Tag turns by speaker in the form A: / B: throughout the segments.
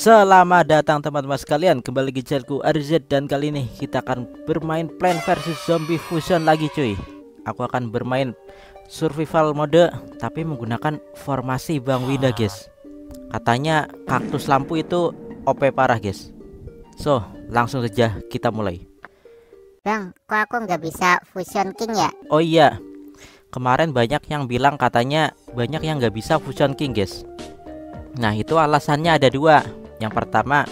A: Selamat datang teman-teman sekalian. Kembali lagi channelku RZ Dan kali ini kita akan bermain Plant vs Zombie Fusion lagi cuy. Aku akan bermain survival mode Tapi menggunakan formasi Bang Winda guys. Katanya kaktus lampu itu OP parah guys. So langsung saja kita mulai.
B: Bang, kok aku nggak bisa Fusion King ya?
A: Oh iya Kemarin banyak yang bilang katanya banyak yang nggak bisa Fusion King guys. Nah itu alasannya ada dua Yang pertama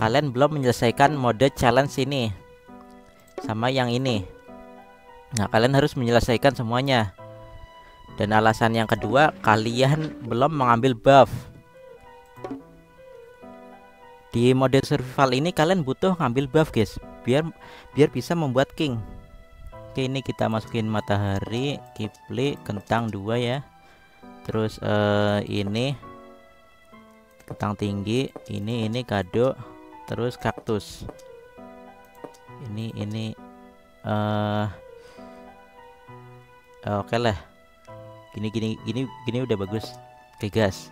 A: Kalian belum menyelesaikan mode challenge ini Sama yang ini. Nah kalian harus menyelesaikan semuanya. Dan alasan yang kedua Kalian belum mengambil buff. Di mode survival ini kalian butuh ngambil buff guys. Biar biar bisa membuat king. Oke ini kita masukin matahari Kipli kentang dua ya. Terus uh, ini Kentang tinggi Ini ini kado Terus kaktus. Ini ini uh, Oke okay lah. Gini gini gini gini udah bagus. Oke okay, guys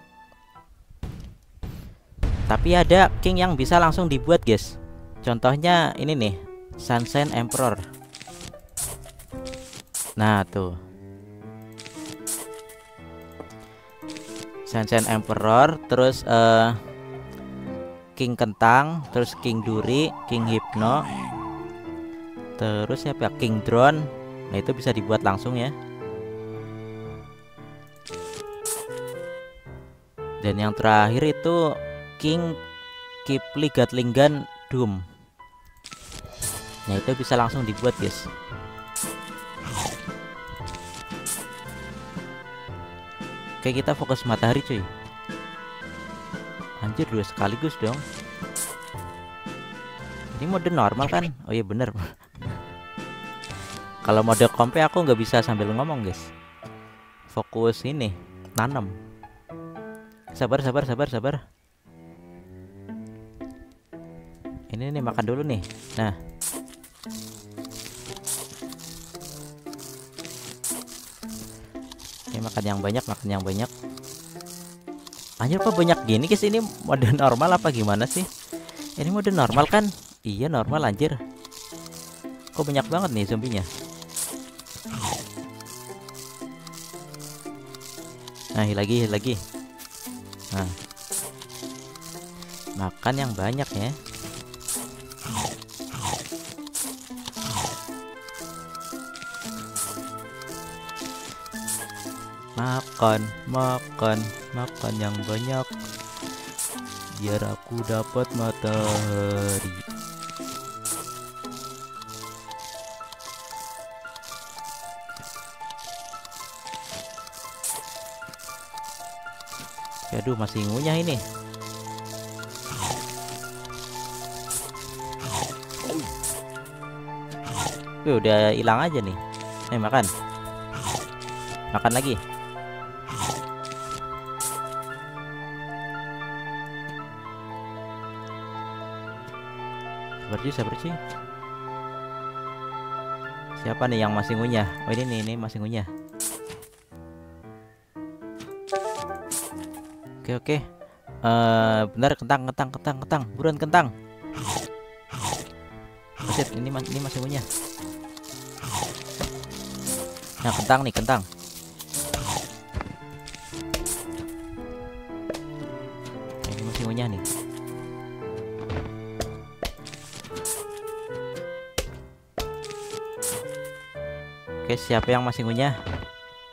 A: Tapi ada king yang bisa langsung dibuat guys. Contohnya ini nih Sunshine Emperor. Nah tuh Sunshine Emperor Terus uh, King Kentang Terus King Duri King Hypno Terus siapa? King Drone. Nah itu bisa dibuat langsung ya. Dan yang terakhir itu King Kipli Gatling Gun Doom. Nah itu bisa langsung dibuat guys Oke kita fokus matahari cuy. Anjir dua sekaligus dong. Ini mode normal kan? Oh iya bener. Kalau mode kompe aku nggak bisa sambil ngomong guys. Fokus ini Nanam Sabar sabar sabar sabar. Ini nih makan dulu nih. Nah makan yang banyak makan yang banyak. Anjir kok banyak gini guys? Ini mode normal apa gimana sih? Ini mode normal kan? Iya normal anjir. Kok banyak banget nih zombinya? Nah lagi lagi. Nah. Makan yang banyak ya makan makan makan yang banyak biar aku dapat matahari aduh masih ngunyah ini udah hilang aja nih. Eh makan. Makan lagi. Sabar sih sabar sih siapa nih yang masih ngunyah? Oh ini nih ini masih ngunyah. Oke oke. Uh, benar kentang kentang kentang kentang. Buruan kentang. Ini ini masih ngunyah. Nah kentang nih kentang Oke, siapa yang masih ngunyah?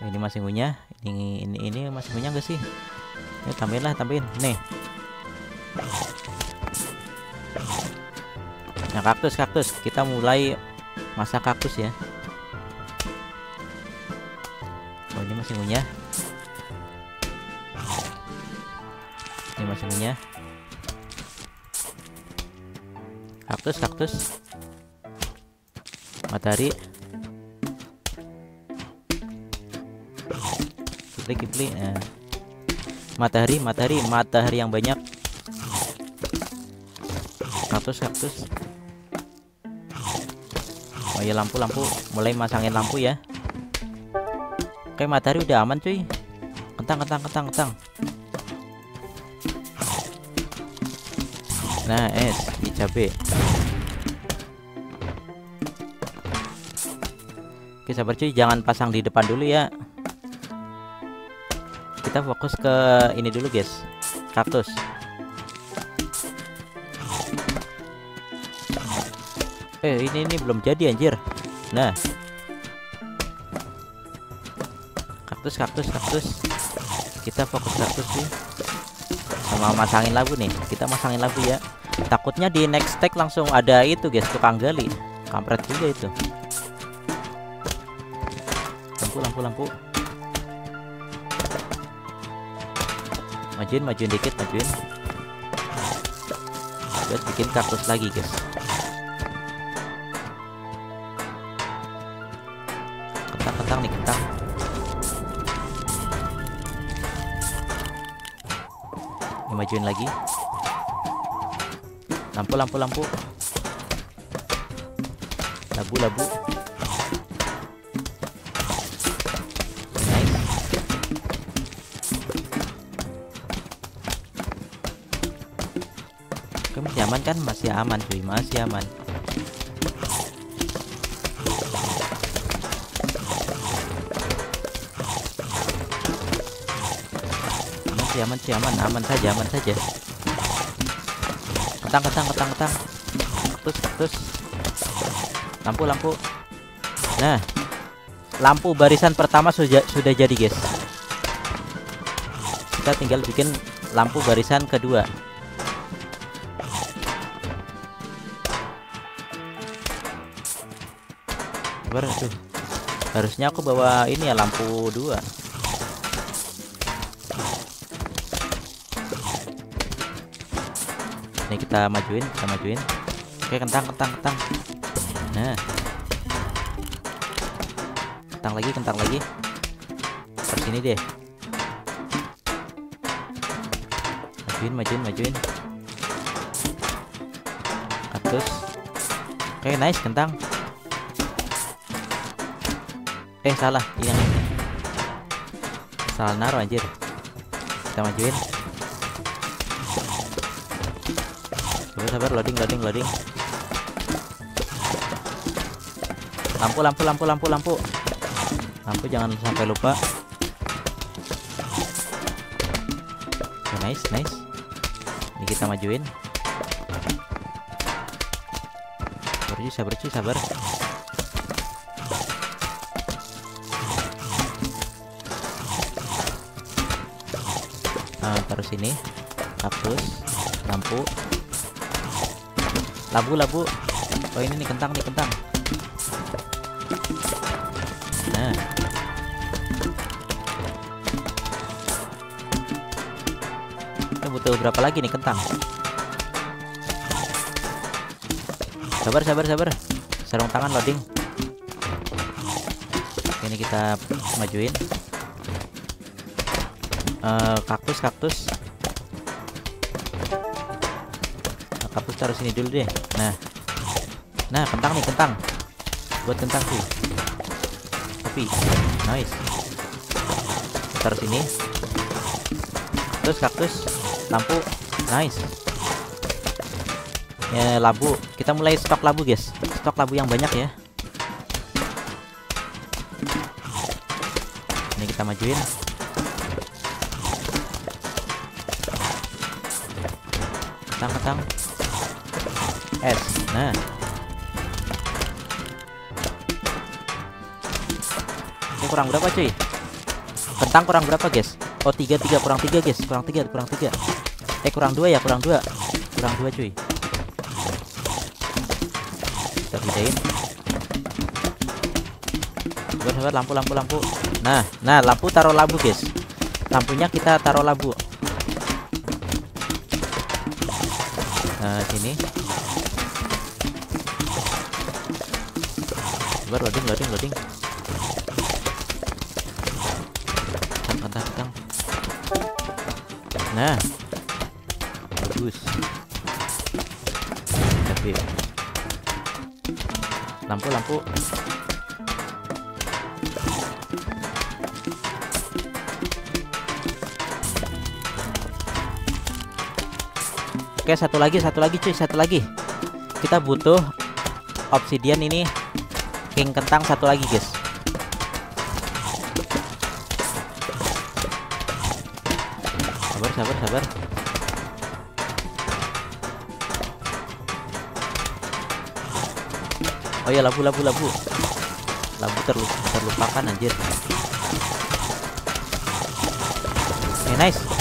A: Ini masih ngunyah. Ini ini ini masih ngunyah gak sih? Ya tambahin lah, tambahin. Nih. Nah, kaktus, kaktus. Kita mulai masa kaktus ya. Oh, ini masih ngunyah. Ini masih ngunyah. Kaktus, kaktus. Matahari. Kipli kipli nah. matahari matahari matahari yang banyak. Kaktus kaktus. Oh ya lampu lampu. Mulai masangin lampu ya. Oke matahari udah aman cuy. Kentang kentang kentang kentang. Nah es ini cabe. Oke sabar cuy. Jangan pasang di depan dulu ya kita fokus ke ini dulu guys. Kaktus. Eh ini ini belum jadi anjir. Nah. Kaktus kaktus kaktus. Kita fokus kaktus sih. Sama masangin labu nih. Kita masangin labu ya. Takutnya di next tag langsung ada itu guys. Tukang gali. Kampret juga itu. Lampu lampu lampu majuin majuin dikit majuin. Buat bikin kaktus lagi guys. Kentang-kentang nih kentang. Ini majuin lagi. Lampu lampu lampu. Labu labu aman kan masih aman cuy masih aman. Masih aman sih aman aman saja aman saja. Ketang ketang ketang ketang. Kaktus kaktus lampu lampu. Nah lampu barisan pertama sudah sudah jadi guys. Kita tinggal bikin lampu barisan kedua Sabar, aduh. harusnya aku bawa ini ya lampu dua. Ini kita majuin kita majuin. Oke kentang kentang kentang. Nah. Kentang lagi kentang lagi. Terus sini deh. Majuin majuin majuin. Kaktus oke nice kentang eh salah. Yang salah naruh anjir. Kita majuin. Sabar sabar. Loading loading loading. Lampu lampu lampu lampu lampu. Lampu jangan sampai lupa. Oke, nice nice. Ini kita majuin. Sabar sabar sabar nah, taruh sini. Kaktus lampu. Labu labu. Oh ini nih kentang nih kentang. Nah. Kita butuh berapa lagi nih kentang? Sabar sabar sabar. Sarung tangan loading. Ini kita majuin Eh, kaktus kaktus. Nah, kaktus taruh sini dulu deh. Nah. Nah kentang nih kentang. Buat kentang sih. Tapi nice. Taruh sini. Terus kaktus lampu. Nice. Ya labu kita mulai stok labu guys. Stok labu yang banyak ya. Ini kita majuin ketang ketang. Es. Nah. Ini kurang berapa cuy? Kentang kurang berapa guys? Oh tiga tiga. Kurang tiga guys. Kurang tiga kurang tiga. Eh kurang dua ya? Kurang dua. Kurang dua cuy. Kita bedain lampu lampu lampu. Nah nah lampu taruh lampu guys. Lampunya kita taruh lampu nah sini sabar loading loading loading. Kentang kentang kentang nah. Bagus. Tapi lampu lampu Oke, satu lagi, satu lagi cuy, satu lagi. Kita butuh obsidian ini king kentang satu lagi, guys. Sabar, sabar, sabar. Oh ya, labu, labu, labu. Labu terlupa, terlupakan anjir. Oke, nice.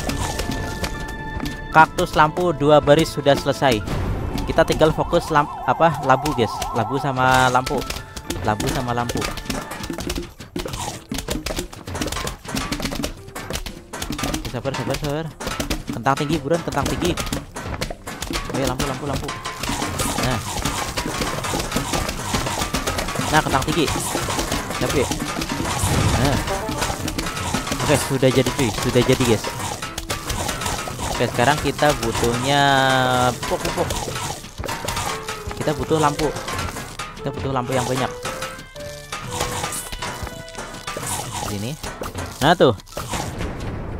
A: Kaktus lampu dua baris sudah selesai. Kita tinggal fokus lamp apa labu, guys. Labu sama lampu. Labu sama lampu. Sabar, sabar, sabar. Kentang tinggi, buruan, kentang tinggi. Oke, lampu, lampu, lampu. Nah. Nah, kentang tinggi. Tapi. Nah. Oke, sudah jadi cuy, sudah jadi, guys. Oke, sekarang kita butuhnya pok pok. Kita butuh lampu. Kita butuh lampu yang banyak. Sini. Nah, tuh.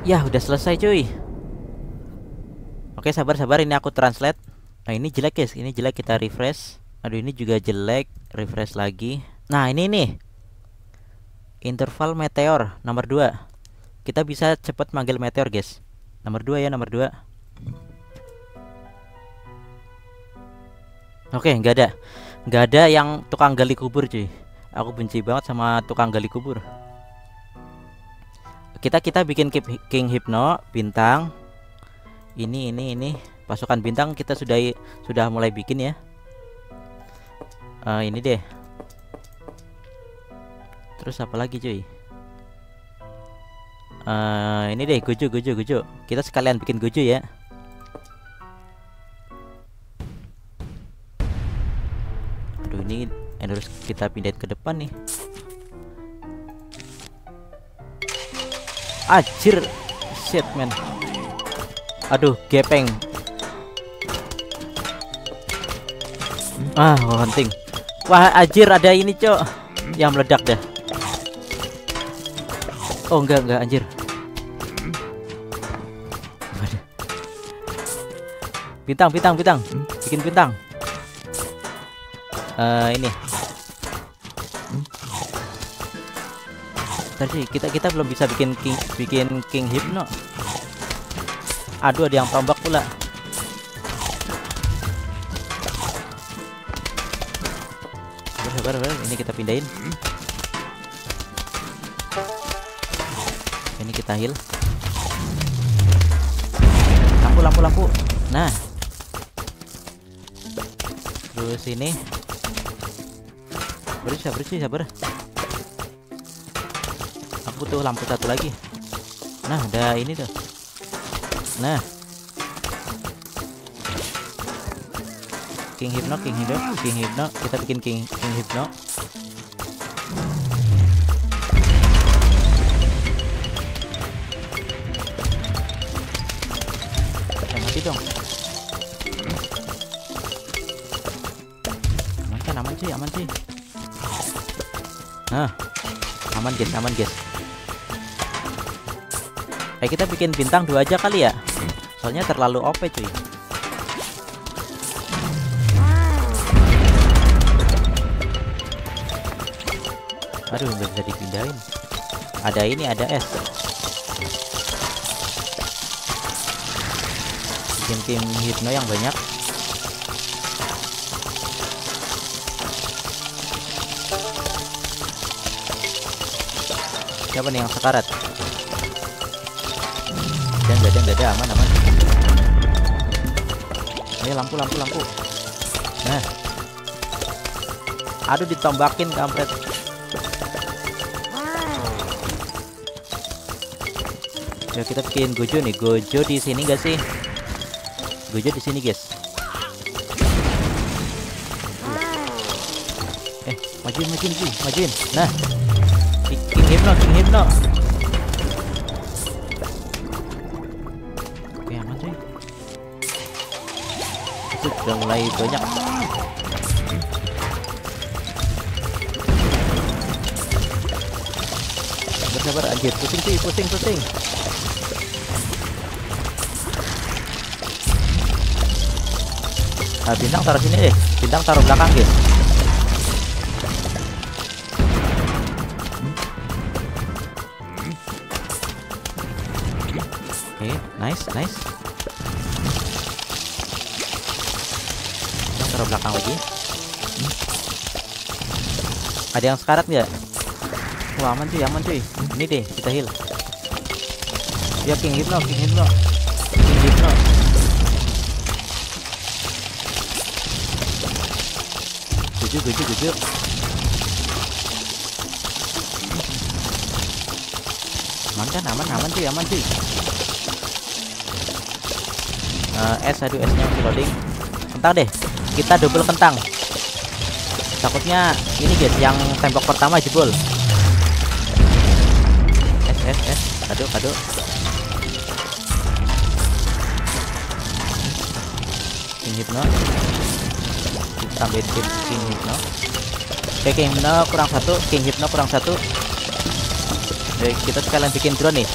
A: Ya, udah selesai, cuy. Oke, sabar sabar ini aku translate. Nah, ini jelek, guys. Ini jelek kita refresh. Aduh, ini juga jelek. Refresh lagi. Nah, ini nih. Interval meteor nomor 2. Kita bisa cepat manggil meteor, guys. Nomor 2 ya, nomor 2. Oke, nggak ada. nggak ada yang tukang gali kubur, cuy. Aku benci banget sama tukang gali kubur. Kita kita bikin King Hypno bintang. Ini ini ini pasukan bintang kita sudah sudah mulai bikin ya. Uh, ini deh. Terus apa lagi, cuy? Uh, ini deh gojo gojo gojo. Kita sekalian bikin gojo ya. Aduh ini harus kita pindahin ke depan nih. Ajir, shit man. Aduh, gepeng. Ah, oh, hunting. Wah, ajir ada ini, Cok. Yang meledak dah. Oh, enggak, enggak anjir. Bintang, bintang, bintang. Bikin bintang. Uh, ini. Tadi kita kita belum bisa bikin king bikin king hypno. Aduh, ada yang tombak pula. Sabar, sabar, ini kita pindahin. Ini kita heal. Lampu, lampu, lampu. Nah, terus ini bersih bersih sabar. Aku butuh lampu satu lagi. Nah ada ini tuh. Nah. King Hypno King Hypno King Hypno. Kita bikin King King Hypno sih. Nah aman guys aman guys eh kita bikin bintang dua aja kali ya. Soalnya terlalu OP cuy. Aduh nggak bisa dipindahin. Ada ini ada es bikin tim hipno yang banyak siapa nih yang sekarat dan gak ada gak ada aman aman. Ayo lampu lampu lampu. Nah. Aduh ditombakin kampret. Ya kita bikin gojo nih. Gojo di sini gak sih? Gojo di sini guys. Eh majuin majuin sih majuin. Nah Hypno, King Hypno. Oke, aman cuy. Itu sudah mulai banyak. Sabar, sabar, anjir. Pusing cuy, pusing, pusing. nah, bintang taruh sini deh bintang taruh belakang guys nice. Bintang taruh belakang lagi. Ada yang sekarat nggak? Wah aman cuy aman cuy. Ini deh kita heal. Ya king hypno king hypno king hypno tujuh tujuh tujuh aman kan? Aman aman cuy aman cuy uh, S aduh S nya masih loading. Kentang deh kita double kentang. Takutnya ini guys yang tembok pertama jebol. S S S. Kado kado King Hypno kita tambahin King Hypno oke King Hypno kurang satu King Hypno kurang satu. Oke, kita sekalian bikin drone nih.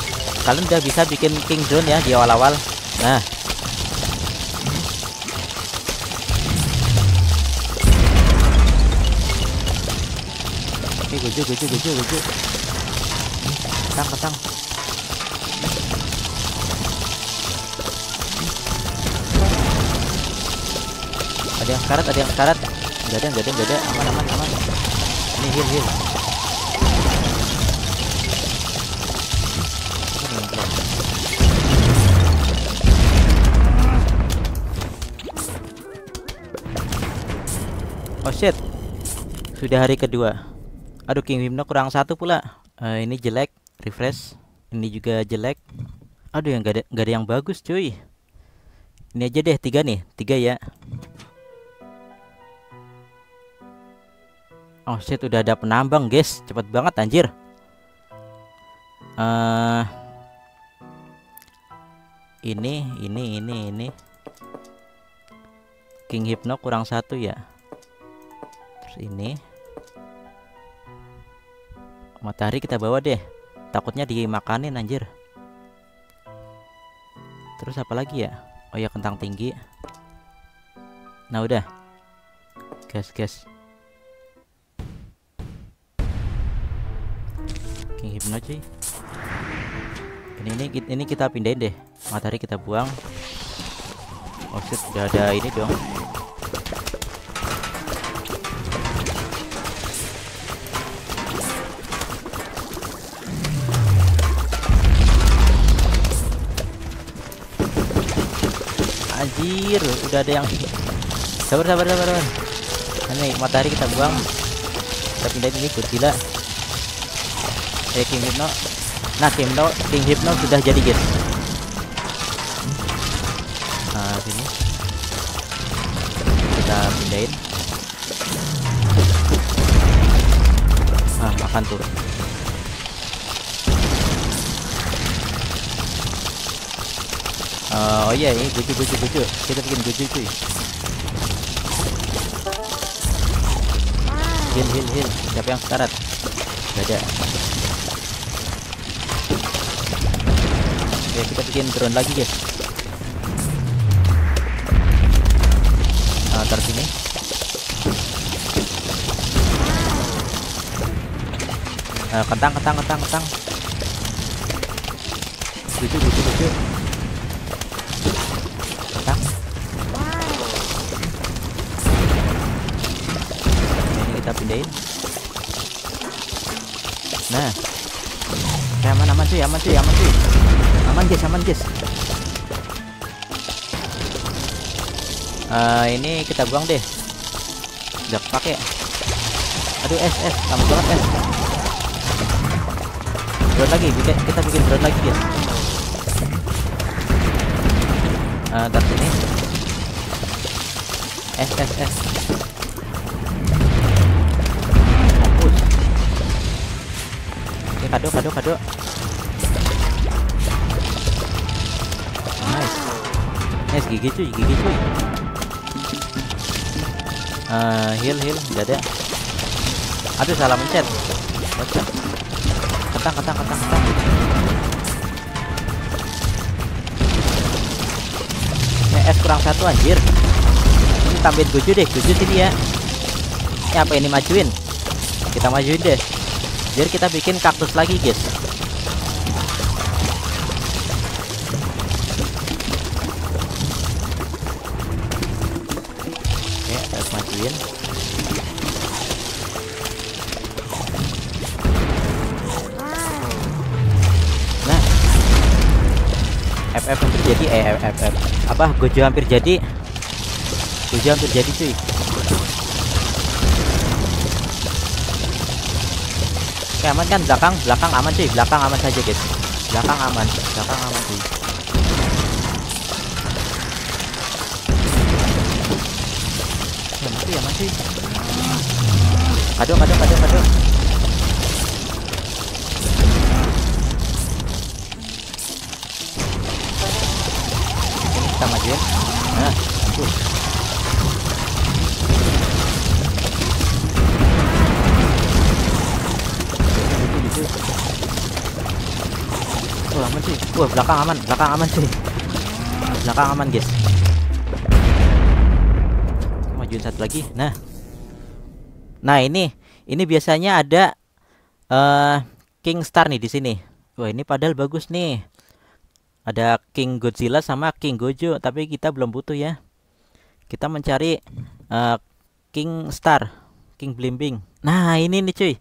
A: Kalian udah bisa bikin King drone ya di awal-awal. Nah Guju, guju, guju, guju. Ketang, ketang. Ada yang sekarat, ada yang sekarat. Gak ada, gak ada, gak ada. Aman, aman, aman. Ini heal, heal. Oh shit sudah hari kedua aduh King Wimno kurang satu pula. Eh, ini jelek refresh. Ini juga jelek. Aduh yang gak ada, gak ada yang bagus cuy. Ini aja deh tiga nih. Tiga ya. Oh shit udah ada penambang guys. Cepet banget anjir. Eh ini ini ini ini. King Hypno kurang satu ya. Terus ini matahari kita bawa deh. Takutnya dimakanin anjir. Terus apa lagi ya? Oh ya kentang tinggi. Nah udah. Gas gas. King Hypno cuy ini, ini ini kita pindahin deh. Matahari kita buang. Oh shit udah ada ini dong Anjir, udah ada yang sabar sabar sabar. sabar. Ini matahari kita buang. Kita pindahin ini gila. Eh King Hypno. Nah, King Hypno, King Hypno sudah jadi, guys. Nah, sini. Kita pindahin. Ah, makan tuh. Eh, oh iya ini gucu gucu gucu kita bikin gucu cuy. Heal heal heal siapa yang sekarat? Gak ada. Oke kita bikin drone lagi guys. Nah taruh sini. Nah, kentang kentang kentang kentang. Lucu lucu lucu pindahin nah. Oke, aman aman cuy aman cuy aman cuy. Aman guys aman guys. Eh, ini kita buang deh. Nggak pakai aduh es es. Lama banget es. Drone lagi kita, kita bikin drone lagi guys. Uh, ntar sini. Es es es kado kado kado. Nice. Nice gigi cuy gigi cuy. Uh, heal heal nggak ada. Aduh salah mencet. Bocah. kentang kentang kentang kentang. Ini es kurang satu anjir. Ini tambahin Gojo deh Gojo sini ya. Ini apa ini majuin? Kita majuin deh biar kita bikin kaktus lagi guys. Oke harus majuin. Nah. FF hampir jadi eh FF apa? Gojo hampir jadi. Gojo hampir jadi cuy aman kan? Belakang belakang aman cuy. Belakang aman saja guys. Belakang aman. Belakang aman cuy. Aman cuy aman cuy kado kado kado kado. Kita majuin nah Wah belakang aman Belakang aman cuy. Belakang aman guys. Majuin satu lagi. Nah. Nah ini Ini biasanya ada eh King Star nih di sini. Wah ini padahal bagus nih. Ada King Godzilla sama King Gojo Tapi kita belum butuh ya. Kita mencari eh, King Star King Blimbing. Nah ini nih cuy.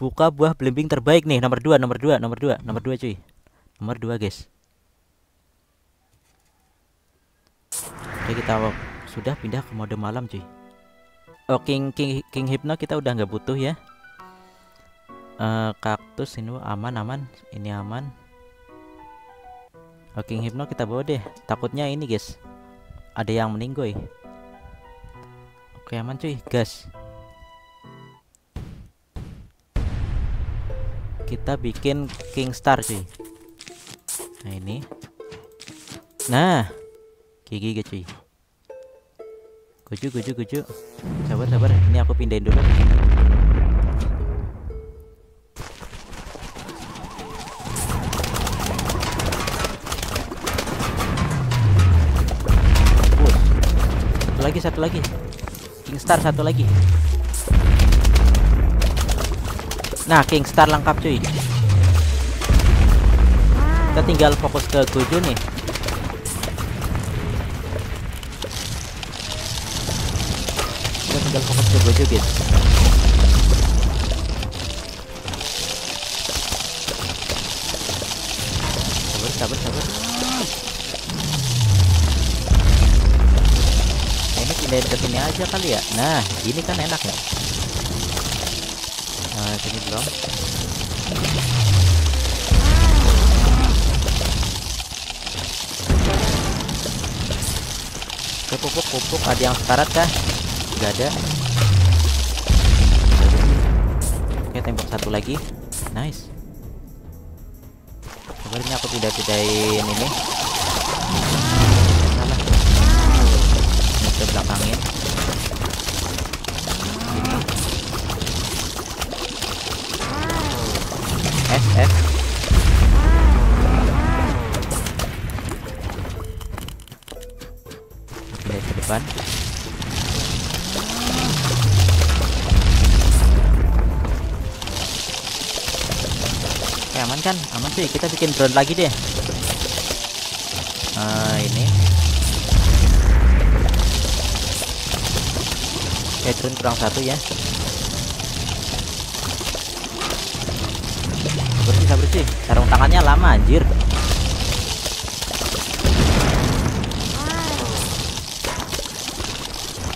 A: Buka buah belimbing terbaik nih nomor 2 nomor 2 nomor 2 nomor 2 cuy nomor 2 guys. Oke kita sudah pindah ke mode malam cuy. Oh king king king hypno kita udah nggak butuh ya. Eh kaktus ini aman aman. Ini aman. Oh king hypno kita bawa deh. Takutnya ini guys. Ada yang meninggoy oke aman cuy. Gas. Kita bikin King Star cuy nah ini. Nah gigi gak cuy. Guju guju guju sabar sabar. Ini aku pindahin dulu. Satu lagi satu lagi. King Star satu lagi. Nah, King Star lengkap cuy. Kita tinggal fokus ke Gojo nih. Kita tinggal fokus ke Gojo, guys. Sabar, sabar, sabar. Nah, ini pindahin ke sini aja kali ya. Nah, ini kan enak ya. Nah, sini belum. Oke, pupuk, pupuk. Ada yang sekarat kah? Gak ada. Oke, tembok satu lagi. Nice. Ini aku pindah-pindahin ini. Salah. Ini ke belakangin. Sih kita bikin drone lagi deh. Nah ini. Oke drone kurang satu ya. Bersih sabar sih sarung tangannya lama anjir.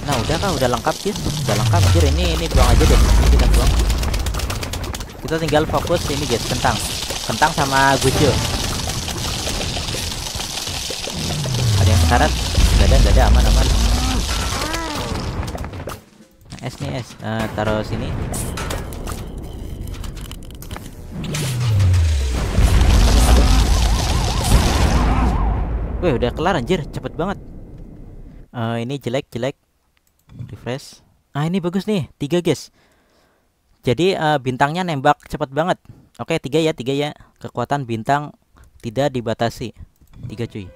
A: Nah udah kah udah lengkap sih udah lengkap anjir. Ini ini buang aja deh. Ini kita buang. Kita tinggal fokus ini guys kentang kentang sama gujo ada yang syarat? Gak ada gak ada aman aman. Es nih es. Eh, taruh sini. Wih udah kelar anjir. Cepet banget. Eh Ini jelek jelek. Refresh. Ah ini bagus nih. Tiga guys. Jadi eh, bintangnya nembak cepet banget Oke tiga ya tiga ya. Kekuatan bintang tidak dibatasi. Tiga cuy.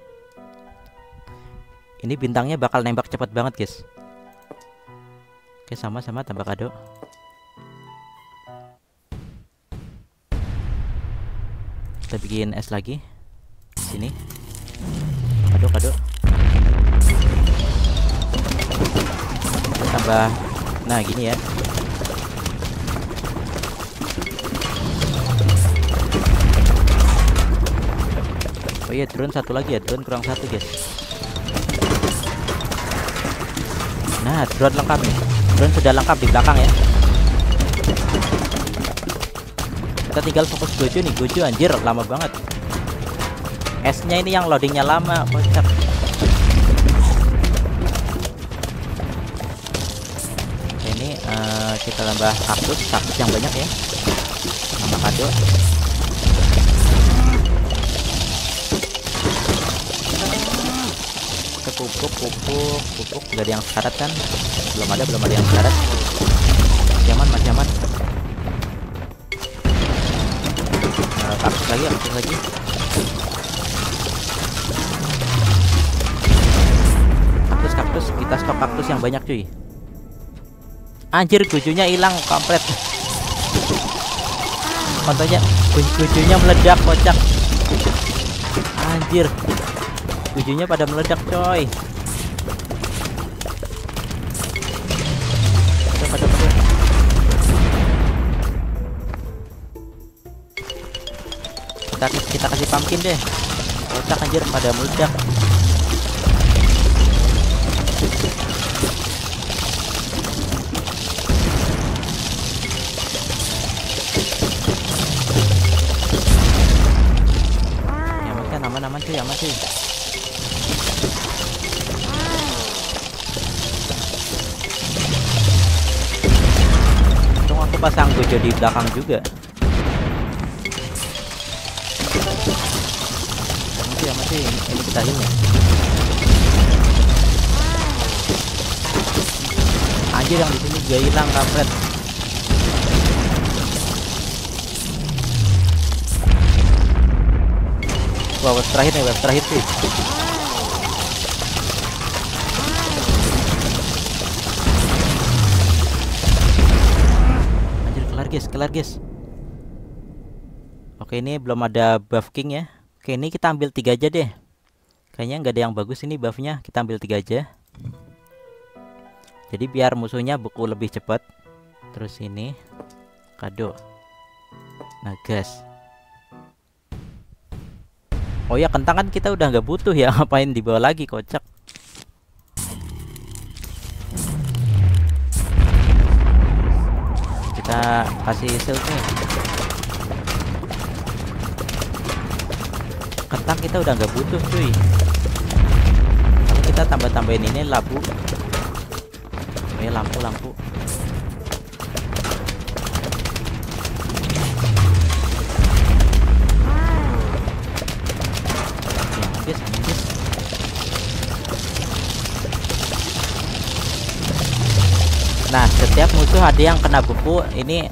A: Ini bintangnya bakal nembak cepat banget guys. Oke sama-sama tambah kado. Kita bikin es lagi. Sini. Kado kado. Tambah. Nah gini ya oh iya drone satu lagi ya drone kurang satu guys. Nah drone lengkap nih. Drone sudah lengkap di belakang ya. Kita tinggal fokus gojo nih. Gojo anjir lama banget. Esnya ini yang loadingnya lama kocak. Ini uh, kita tambah kaktus kaktus yang banyak ya. Tambah kado pupuk pupuk pupuk. Nggak ada yang syarat kan? Belum ada belum ada yang syarat masih aman masih aman kaktus lagi kaktus lagi. Kaktus kaktus kita stok kaktus yang banyak cuy. Anjir gujunya hilang kampret. Fotonya gujunya meledak kocak. Anjir gujunya pada meledak coy. Pada, pada. kita kita kasih pumpkin deh. Kocak anjir pada meledak. Aman aman cuy? Aman cuy pasang gojo di belakang juga. Cuy aman cuy ini, ini kita ya anjir yang di sini juga hilang kampret. Wah, terakhir nih, web terakhir sih. Kelar guys, guys. Oke, ini belum ada buff king ya. Oke, ini kita ambil tiga aja deh. Kayaknya nggak ada yang bagus ini buffnya. Kita ambil tiga aja. Jadi biar musuhnya buku lebih cepat. Terus ini kado. Nah, gas. Oh ya kentang kan kita udah nggak butuh ya ngapain dibawa lagi kocak kita kasih silk nih. Kentang kita udah nggak butuh cuy. Kita tambah tambahin ini labu eh lampu lampu Nah, setiap musuh ada yang kena buku, ini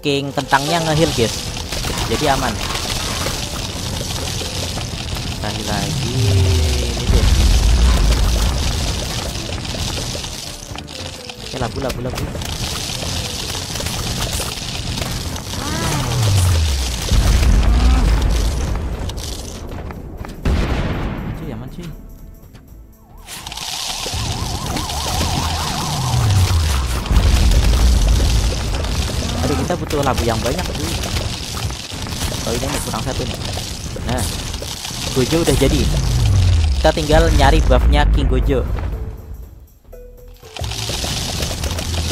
A: king kentangnya ngeheal, guys. Jadi aman. Sekali lagi ini deh. Oke, labu labu labu. Labu yang banyak cuy. Oh ini kurang satu nih. Nah, Gojo udah jadi. Kita tinggal nyari buffnya King Gojo.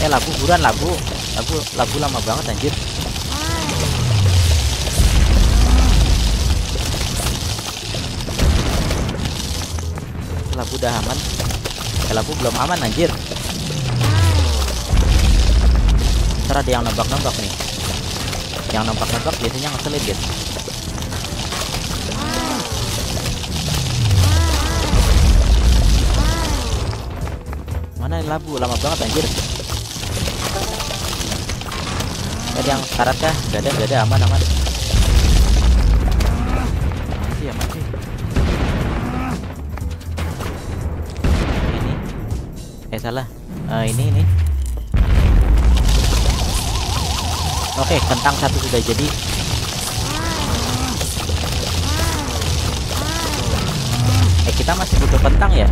A: Eh labu buruan labu, labu labu lama banget anjir. Labu udah aman. Eh, labu belum aman anjir. Ntar ada yang nembak-nembak nih. Yang nembak-nembak biasanya ngeselin guys. Mana yang labu? Lama banget anjir. Ada yang syarat kah? Gak ada, gak ada, aman, aman. Aman sih, aman sih. eh salah uh, ini ini oke kentang satu sudah jadi. Eh kita masih butuh kentang ya?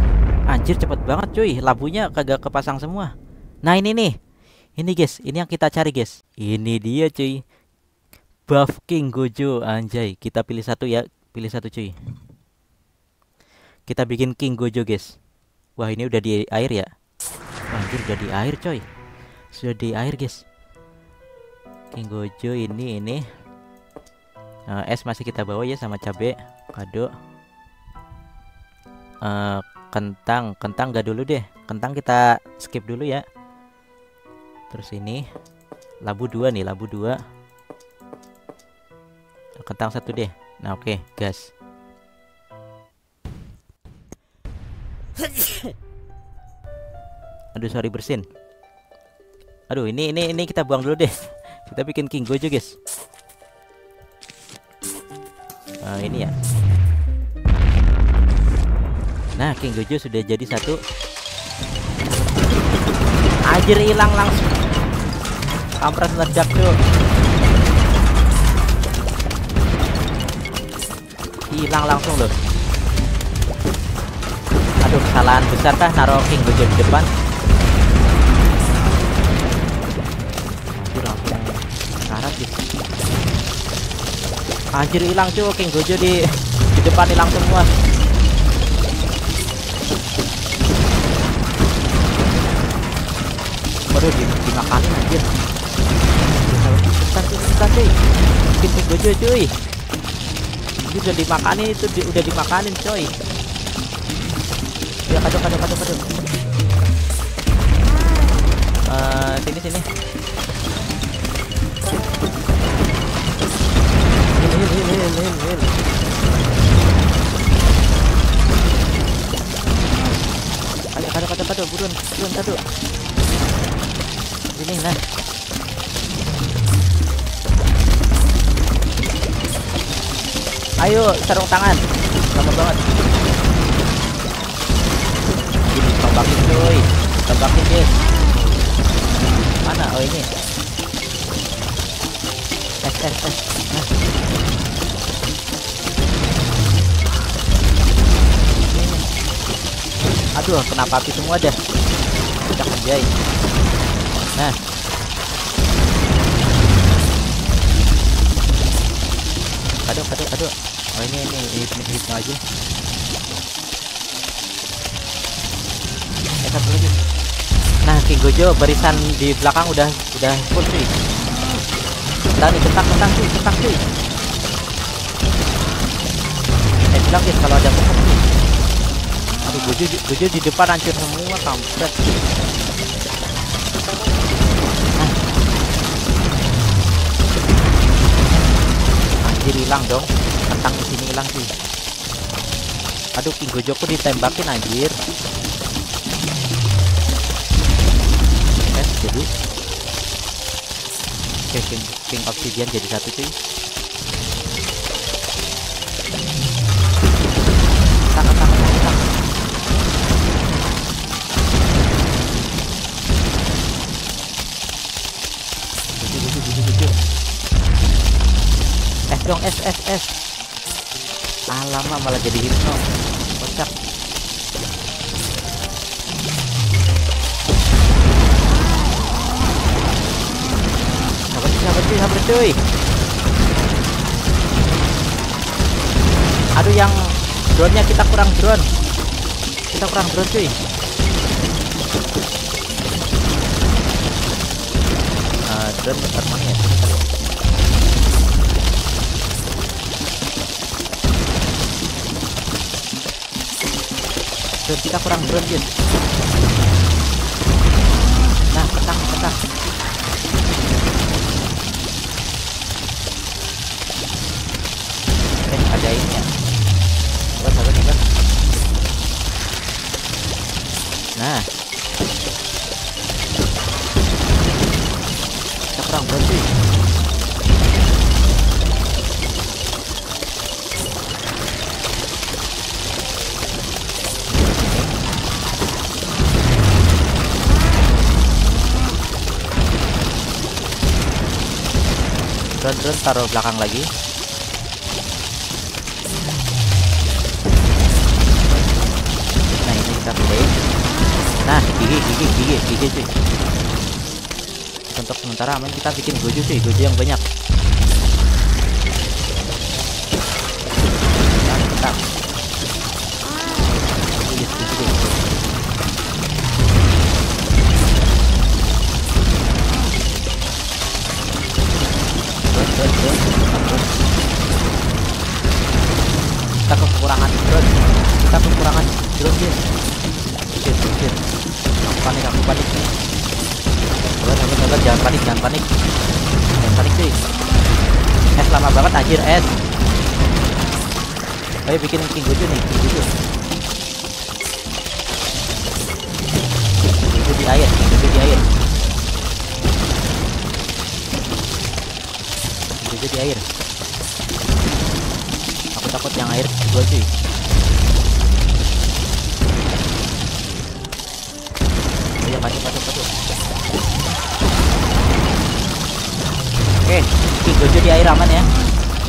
A: Anjir cepet banget cuy. Labunya kagak kepasang semua. Nah ini nih. Ini guys. Ini yang kita cari guys. Ini dia cuy. Buff king gojo. Anjay kita pilih satu ya. Pilih satu cuy. Kita bikin king gojo guys. Wah ini udah di air ya? Anjir udah di air coy. Sudah di air guys king gojo ini ini. Uh, es masih kita bawa ya sama cabe kado. Uh, kentang kentang gak dulu deh. Kentang kita skip dulu ya. Terus ini labu dua nih labu dua. Kentang satu deh. Nah oke okay, gas. Aduh sorry bersin. Aduh ini ini ini kita buang dulu deh kita bikin king gojo guys nah ini ya Nah, King Gojo sudah jadi satu. Anjir hilang langsung. Kampret meledak tuh. Hilang langsung loh. Aduh, kesalahan besar kah naruh King Gojo di depan? Anjir hilang cuy King Gojo di di depan hilang semua. Waduh di, dimakanin anjir. Bentar cuy, Bikin gue cuy. Ini udah dimakanin itu di, udah dimakanin coy. Ya kado kado kado kado uh, Sini sini Sini nah. Ayo sarung tangan. Lama banget. Ini tembakin cuy tembakin guys mana? Oh ini. Es es es aduh kenapa api semua dah udah menjahit Nah. Kado, kado, kado. Oh ini ini ini ini aja. Eh satu lagi. Nah, King Gojo barisan di belakang udah udah full cuy. Tadi cetak cetak cuy, cetak cuy. Eh bilang guys kalau ada cuy. Aduh Gojo Gojo di depan hancur semua kampret. anjir hilang dong. Kentang di sini hilang sih. Aduh king gojoku ditembakin anjir. Eh jadi. Oke king, king oksigen jadi satu cuy dong es alamak malah jadi hipno. Kocak. Sabar sabar cuy sabar cuy. Aduh yang drone nya kita kurang drone. Kita kurang drone cuy. Uh, drone terbang ya kita kurang drone taruh belakang lagi. Nah ini kita pilih. Nah gigi gigi gigi gigi cuy. Untuk sementara aman kita bikin gojo cuy. Gojo yang banyak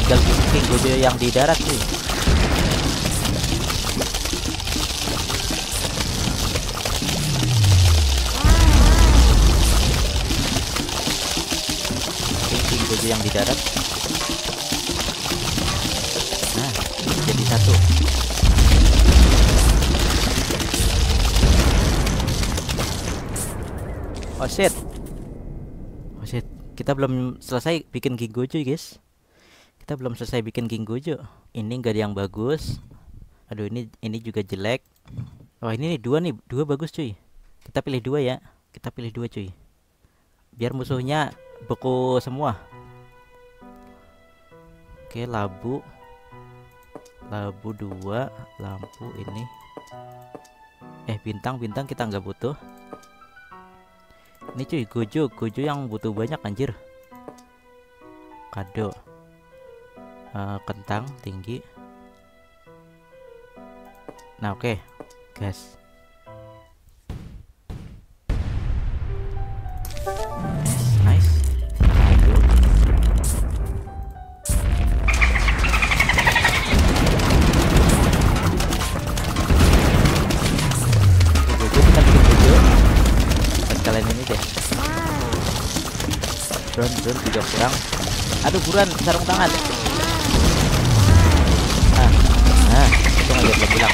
A: tinggal king gojo yang di darat cuy king gojo yang di darat Nah, jadi satu. Oh shit. Oh shit. Kita belum selesai bikin King Gojo, guys. Kita belum selesai bikin King Gojo. Ini enggak ada yang bagus. Aduh, ini ini juga jelek. Oh, ini nih dua nih, dua bagus cuy. Kita pilih dua ya. Kita pilih dua cuy. Biar musuhnya beku semua. Oke, labu labu dua lampu ini eh bintang bintang kita nggak butuh ini cuy gojo gojo yang butuh banyak anjir kado Eh, kentang tinggi. Nah oke gas. Nice. Ini deh. Drone, drone juga kurang. Aduh buruan sarung tangan Aja belum bilang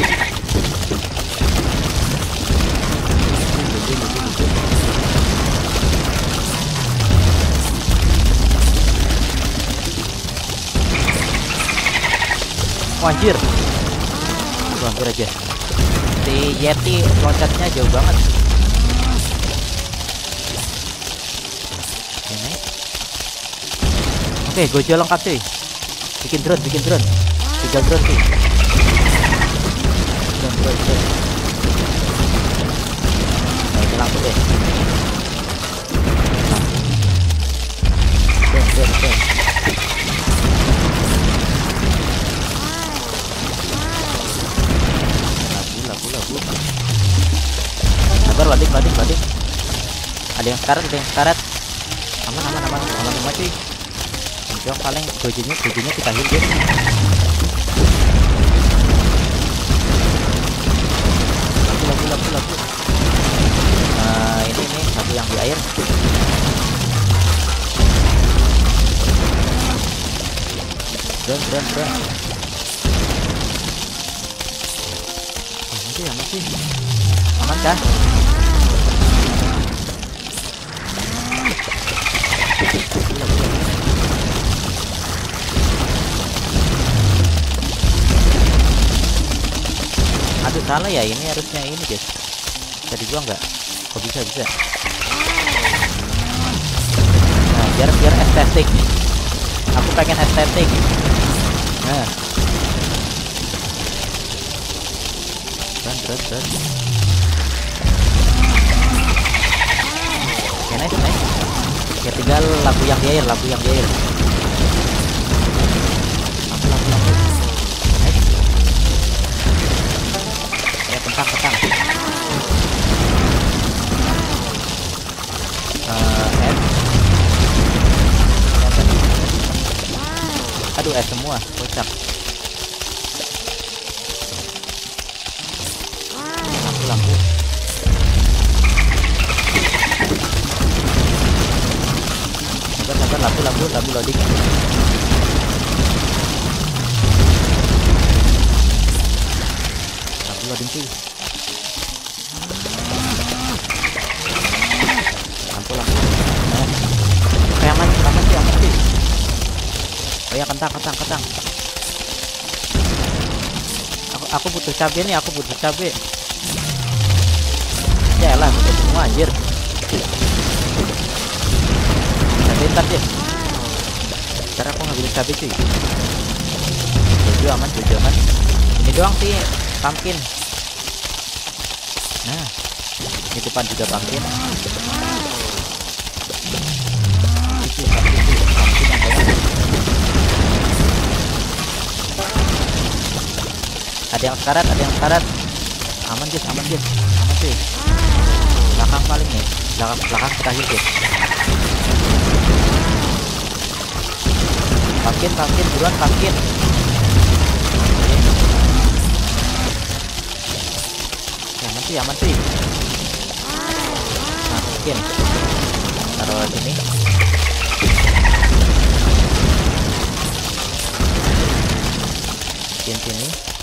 A: Oh, hampir aja. Si Yeti loncatnya jauh banget. Ini oke gojo lengkap cuy. Bikin drone bikin drone. Tiga drone cuy nah langsung deh Nah. lading ada yang sekarat ada yang aman aman aman aman semua cuy yang paling gojonya gojonya kita guys drone drone drone Aman sih, aman sih. Aman kah? Gila, gila. Aduh salah ya ini harusnya ini guys. Tadi gua nggak. Kok bisa bisa? Nah biar biar estetik. Aku pengen estetik. Nah. Run, run, run. Oke, nice, nice. Ya tinggal lagu yang di air, lagu yang di air. Lagu, lagu, lagu. Nice. Ya. Eh. F tadi. waduh es semua lampu lampu loading loading sih eh. kayak aman aman sih oh ya kentang kentang kentang aku butuh cabai nih aku butuh cabai. Lah butuh semua anjir. Cabai ntar deh ntar aku ngambil cabai cuy. Tujuh aman tujuh aman. Ini doang sih pumpkin. Nah di depan juga pumpkin ada yang sekarat ada yang sekarat. Aman guys aman guys aman cuy belakang paling nih belakang belakang terakhir guys pumpkin pumpkin buruan pumpkin Oke. aman cuy aman cuy nah pumpkin taruh sini. Pumpkin sini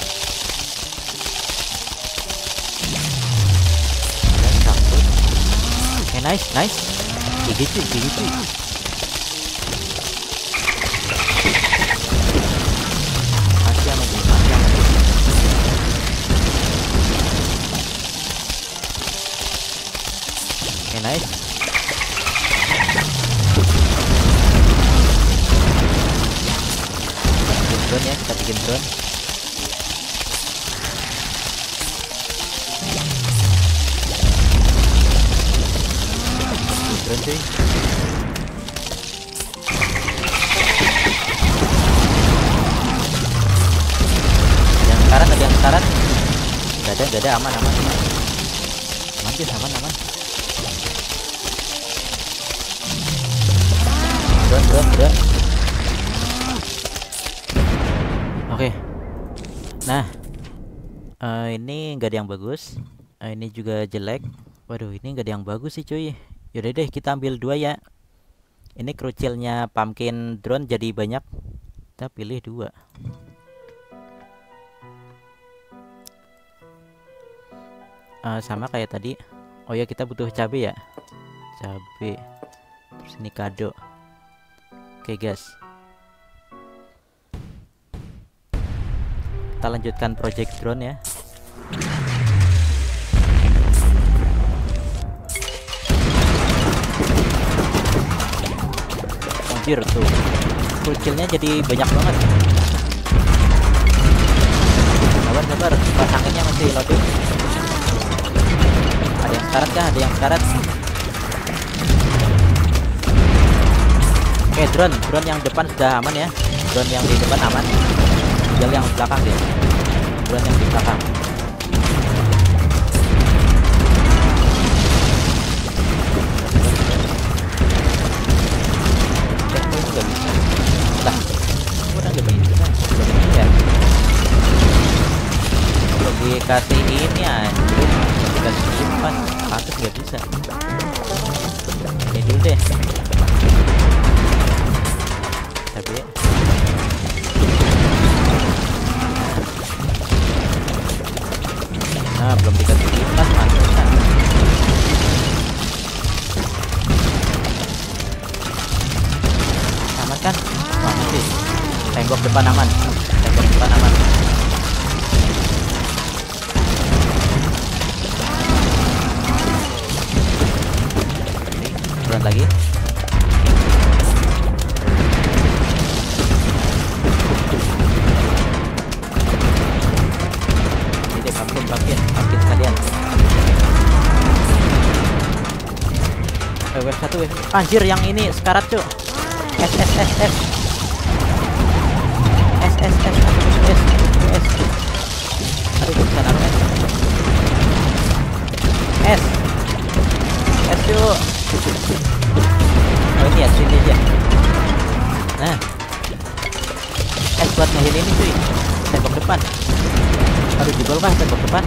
A: nice nice. Gigi cuy gigi cuy masih aman cuy masih aman. Cuy oke nice. Bikin drone ya kita bikin drone drone cuy yang sekarat ada yang sekarat gak ada gak ada aman aman. Aman guys aman aman. Drone drone drone oke. Nah eh, ini nggak ada yang bagus. Eh, ini juga jelek. Waduh ini nggak ada yang bagus sih cuy yaudah deh kita ambil dua ya. Ini kerucilnya pumpkin drone jadi banyak. Kita pilih dua. Eh, sama kayak tadi. Oh ya kita butuh cabai ya? Cabai terus ini kado. Oke guys. Kita lanjutkan project drone ya anjir tuh. Kucilnya jadi banyak banget. Sabar sabar. Pas anginnya masih loading ada yang sekarat kah? Ada yang sekarat oke drone. Drone yang depan sudah aman ya. Drone yang di depan aman. Tinggal yang belakang ya drone yang di belakang dikasih ini anjir. Dikasih simpan. Pantes nggak bisa Anjir yang ini sekarat cuy. S S S S. S S S S S. Aduh bisa S. S. S cuy. Oh ini ya sini aja. Nah. S buat ngehil ini cuy. Tembok depan. Harus jebol kah tembok depan?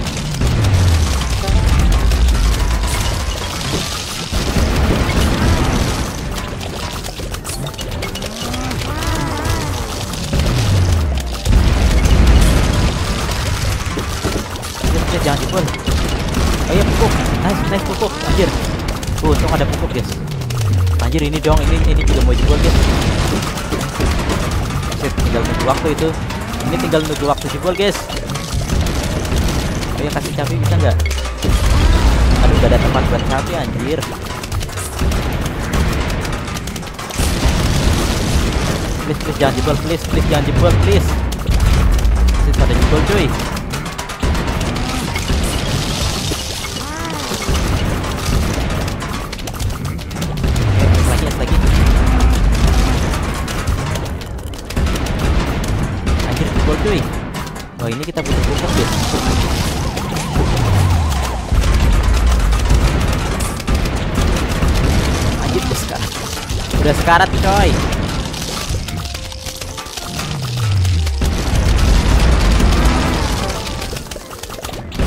A: Waktu itu. Ini tinggal nunggu waktu jebol guys. Ya kasih cabai bisa nggak? Aduh gak ada tempat buat cabai anjir. Please please jangan jebol please please jangan jebol please. Please pada jebol cuy coy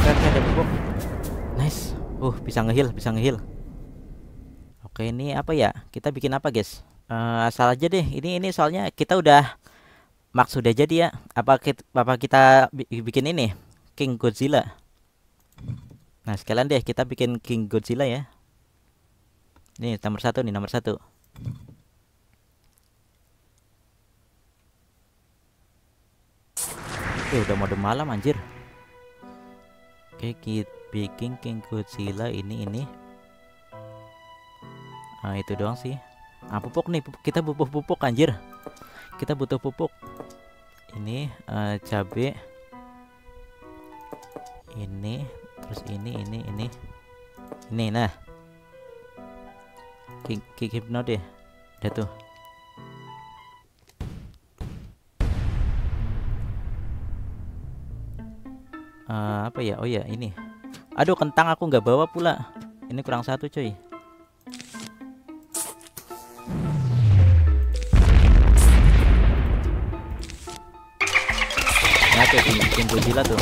A: Oke, ada pupuk nice uh bisa ngehil bisa ngehil Oke ini apa ya? Kita bikin apa guys? Eh, asal aja deh. Ini ini soalnya kita udah Max sudah jadi ya. Apa kita, apa kita bi- bikin ini? King Godzilla. Nah sekalian deh kita bikin King Godzilla ya. Ini nomor satu nih nomor satu. Eh udah mode malam anjir. Oke kita bikin King Godzilla ini ini. Nah, itu doang sih. Ah, pupuk nih, pupuk. kita butuh pupuk anjir. Kita butuh pupuk. Ini eh, cabe. Ini, terus ini, ini, ini. Ini nah. Kick kick hypno deh. Udah tuh. Eh, apa ya? Oh ya, ini. Aduh, kentang aku nggak bawa pula. Ini kurang satu, coy. Nah, tuh bikin, bikin Godzilla tuh.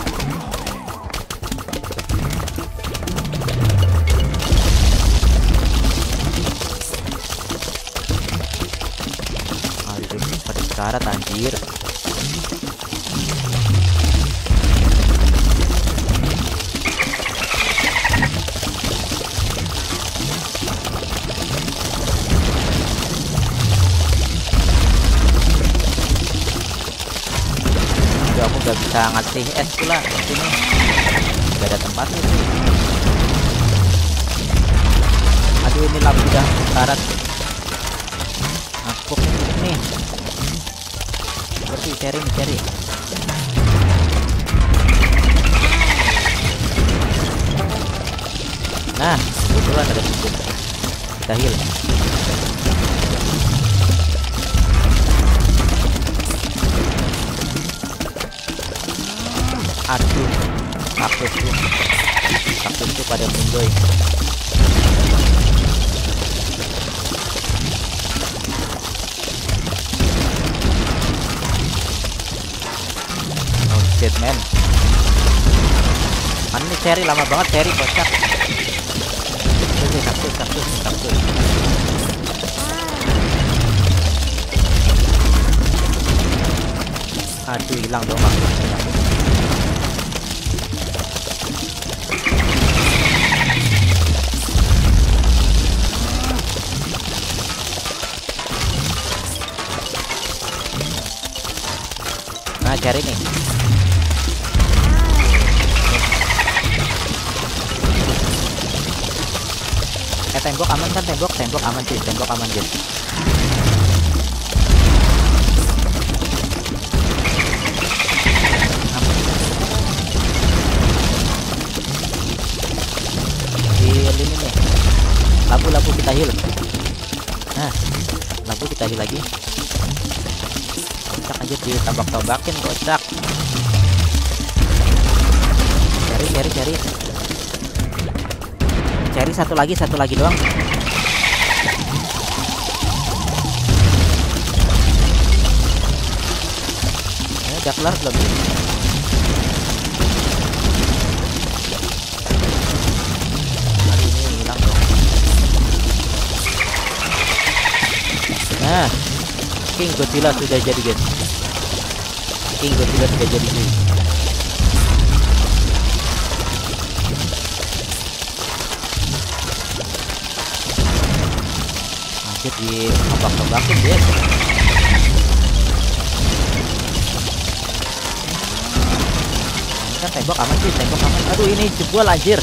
A: Aduh, pada sekarat anjir. Aduh, aku gak bisa ngasih es pula sini. Gak ada tempatnya sih. Aduh, ini lampu udah sekarat. Aku nih. Seperti cari cari. Nah, kebetulan ada pupuk. Kita heal. Aduh, kaktus tuh. Pada menggoy. Oh shit man. Mana nih cherry lama banget kocak. Ini kaktus, kaktus, kaktus. Aduh hilang dong kaktusnya. Cari nih. Eh, tembok aman kan tembok? Tembok aman sih, tembok aman guys. Heal ini nih. Labu-labu kita heal. Nah, labu kita heal lagi kocak aja ditambak-tambakin kocak cari cari cari cari satu lagi satu lagi doang udah kelar belum ini. Nah, King Godzilla sudah jadi guys. King Godzilla sudah jadi guys. Anjir di guys. Ini kan tembok aman sih, tembok aman. Aduh ini jebol anjir.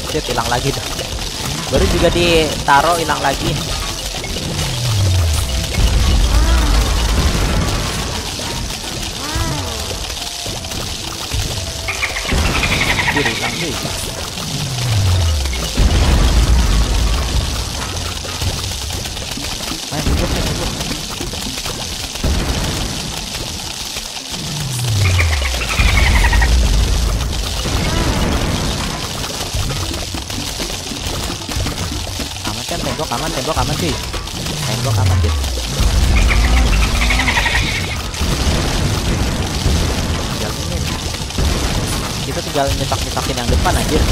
A: Anjir hilang lagi tuh. Baru juga ditaro hilang lagi. Tembok aman sih tembok aman gitu kita tinggal nyetak nyetakin yang depan anjir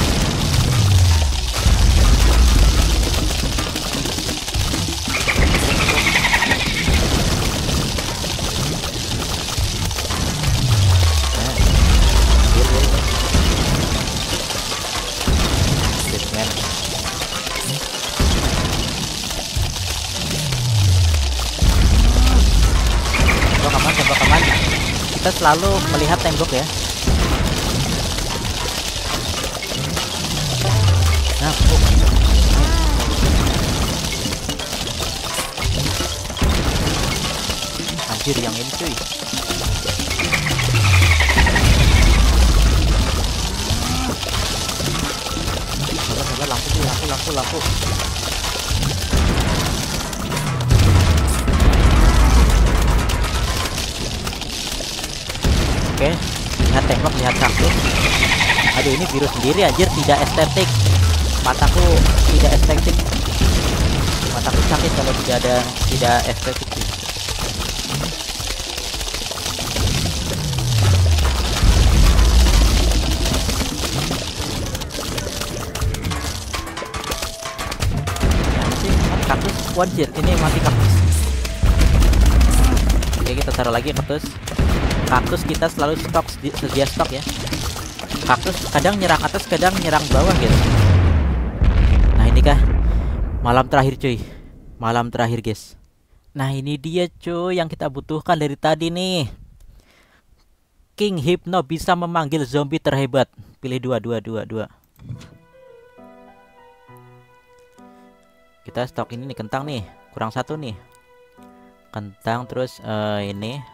A: selalu melihat tembok ya. Nah oh. anjir yang ini cuy. Sabar sabar lampu lampu lampu lampu lihat tembok, lihat kaktus. Aduh, ini virus sendiri anjir, tidak estetik. Mataku tidak estetik. Mataku sakit kalau tidak ada tidak estetik. Wajir, ini mati kaktus. Oke, kita taruh lagi kaktus kaktus kita selalu stok sedi- sedia stok ya. Kaktus kadang nyerang atas kadang nyerang bawah guys nah ini kah? Malam terakhir cuy. Malam terakhir guys. Nah ini dia cuy yang kita butuhkan dari tadi nih. King Hypno bisa memanggil zombie terhebat. Pilih dua dua dua dua. Kita stok ini nih kentang nih. Kurang satu nih. Kentang terus eh, ini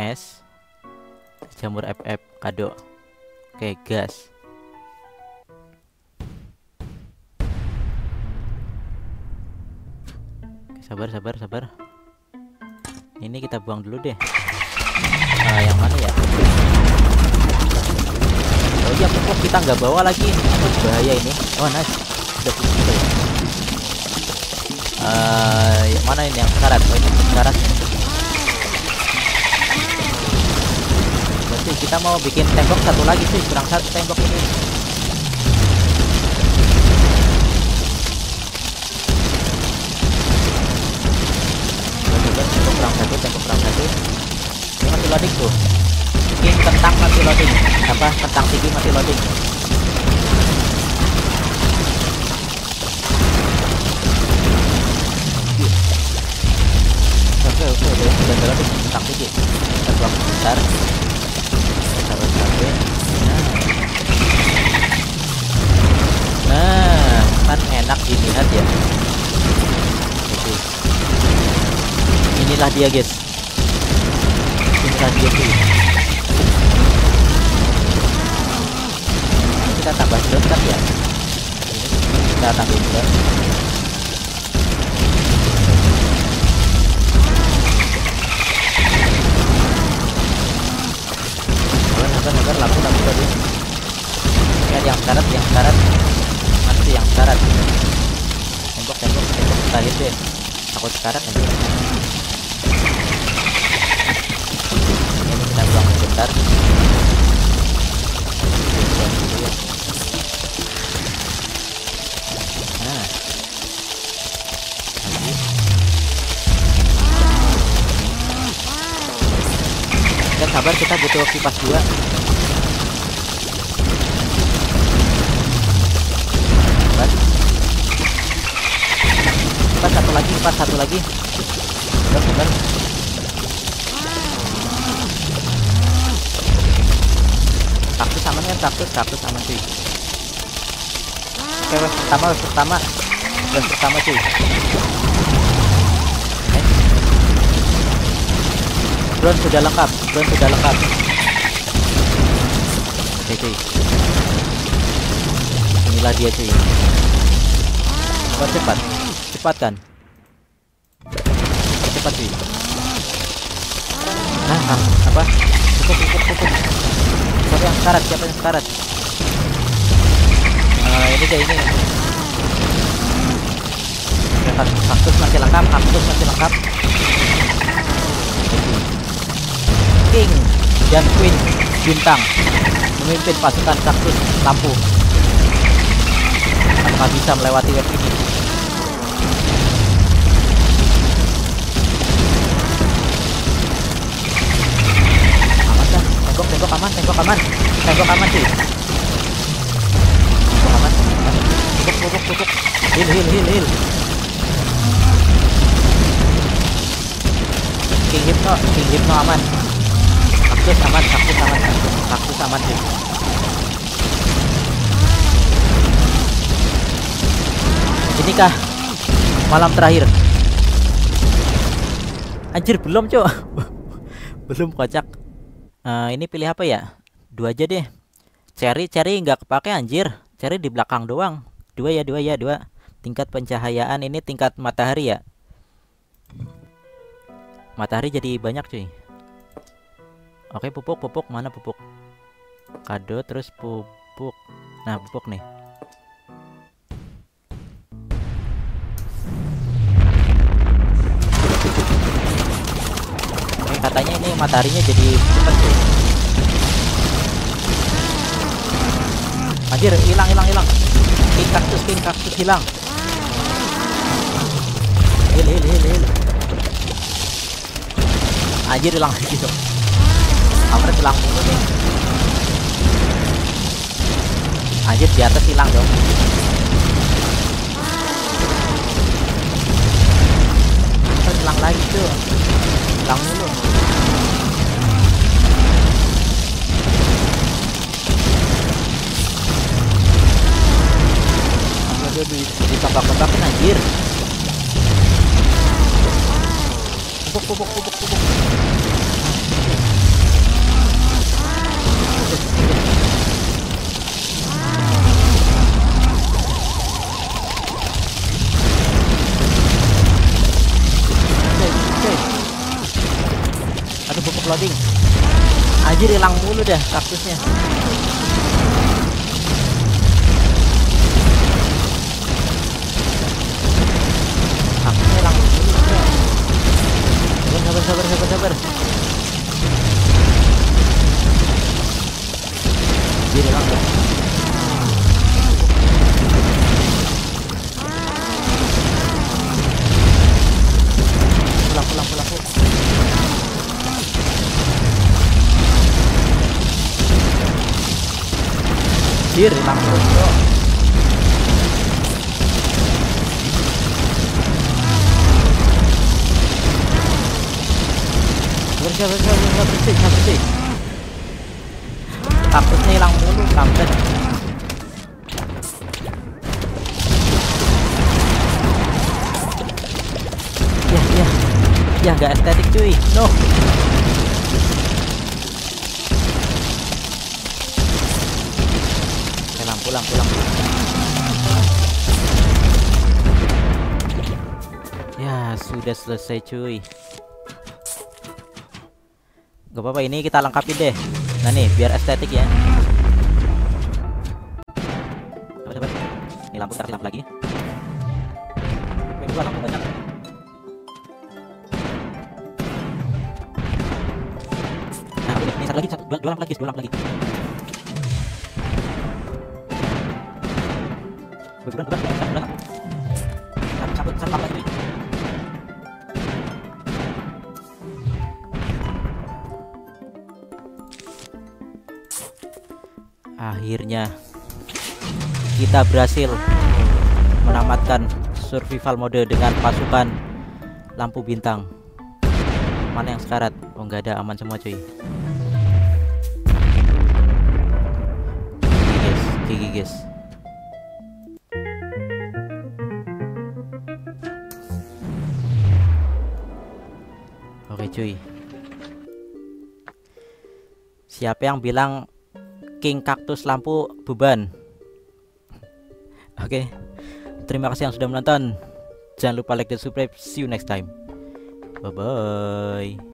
A: es jamur FF kado oke gas. Oke, sabar sabar sabar. Ini kita buang dulu deh. Ah, yang mana ya? Oh iya pupuk kita nggak bawa lagi. Aduh, bahaya ini? Oh nice. Udah pupuk yang mana ini yang sekarat oh ini sekarat Berarti kita mau bikin tembok satu lagi sih, kurang satu tembok ini. Coba tembok masih loading tuh. Bikin. Apa kentang tinggi masih loading. Udah loading kentang tinggi. Kita buang sebentar. Taruh cabe nah. nah kan enak dilihat ya. Oke. inilah dia guys. Inilah dia tuh. Kita tambah drone kan ya? Kita tambah drone sabar sabar lampu lampu tadi ini ada yang syarat yang nanti cuy yang sekarat tembok tembok tembok. Kita hit deh. Takut sekarat nanti. Ini kita buang sebentar. Nah. Sabar kita butuh kipas dua kipas satu lagi. Sabar sabar kaktus aman kan kaktus kaktus aman cuy. Oke wes pertama wes pertama. Wes pertama cuy. Oke. drone sudah lengkap drone sudah lengkap. Oke cuy. Inilah dia cuy. Cepat cepat. Cepat kan cepat cuy nah, nah apa? Cukup cukup cukup. Siapa yang sekarat? Siapa yang sekarat? Eh, ini deh ini. Kaktus masih lengkap kaktus masih lengkap. King dan Queen bintang memimpin pasukan kaktus lampu apakah bisa melewati web ini tembok aman tembok aman. Tembok aman sih tembok aman tutup tutup tutup heal heal heal heal. King hypno king hypno aman. Kaktus aman kaktus aman kaktus, kaktus aman sih inikah? Malam terakhir. Anjir belum cok. Belum kocak Eh, ini pilih apa ya? Dua aja deh. Cherry cherry nggak kepake anjir. Cherry di belakang doang. Dua ya dua ya dua. Tingkat pencahayaan ini tingkat matahari ya? Matahari jadi banyak cuy. Oke pupuk pupuk. Mana pupuk? Kado terus pupuk. Nah pupuk nih katanya ini mataharinya jadi cepet tuh. Anjir, hilang hilang hilang. King kaktus, king kaktus hilang. Hil hil hil hil. Anjir hilang lagi dong. Kamer hilang mulu nih. Anjir di atas hilang dong. Hilang lagi tuh. Hilang mulu. Aduh, di, ditembak-tembakin anjir. Pupuk, pupuk, pupuk, pupuk. Loading. Anjir hilang mulu kaktusnya. Kaktusnya Anjir sih. Kaktusnya hilang mulu, kampret. Ya, ya. Ya, nggak estetik cuy. No. Pulang, pulang. Ya, sudah selesai cuy. Gak apa-apa ini kita lengkapin deh. Nah nih biar estetik ya. Berhasil menamatkan survival mode dengan pasukan lampu bintang. Mana yang sekarat? Oh nggak ada. Aman semua cuy. Guys. Gigi guys. Oke cuy. Siapa yang bilang King Kaktus Lampu Beban. Oke. Terima kasih yang sudah menonton. Jangan lupa like dan subscribe. See you next time. Bye bye.